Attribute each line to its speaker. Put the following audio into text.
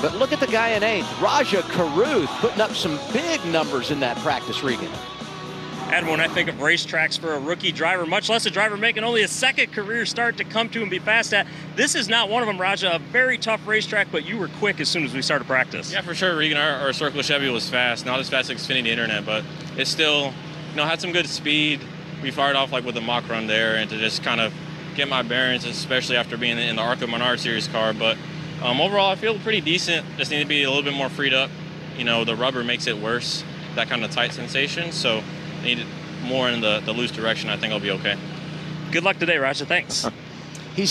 Speaker 1: But look at the guy in eighth, Rajah Caruth, putting up some big numbers in that practice, Regan.
Speaker 2: And when I think of racetracks for a rookie driver, much less a driver making only a second career start to come to and be fast at, this is not one of them, Rajah. A very tough racetrack, but you were quick as soon as we started practice.
Speaker 3: Yeah, for sure. Regan, our, our Circle Chevy was fast, not as fast as Xfinity Internet, but it still, you know, had some good speed. We fired off like with a mock run there, and to just kind of get my bearings, especially after being in the ARCA Menard Series car. But um, overall, I feel pretty decent. Just need to be a little bit more freed up. You know, the rubber makes it worse, that kind of tight sensation. So I need more in the, the loose direction. I think I'll be okay.
Speaker 2: Good luck today, Rajah. Thanks.
Speaker 1: He's